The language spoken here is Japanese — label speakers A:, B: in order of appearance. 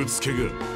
A: うつけが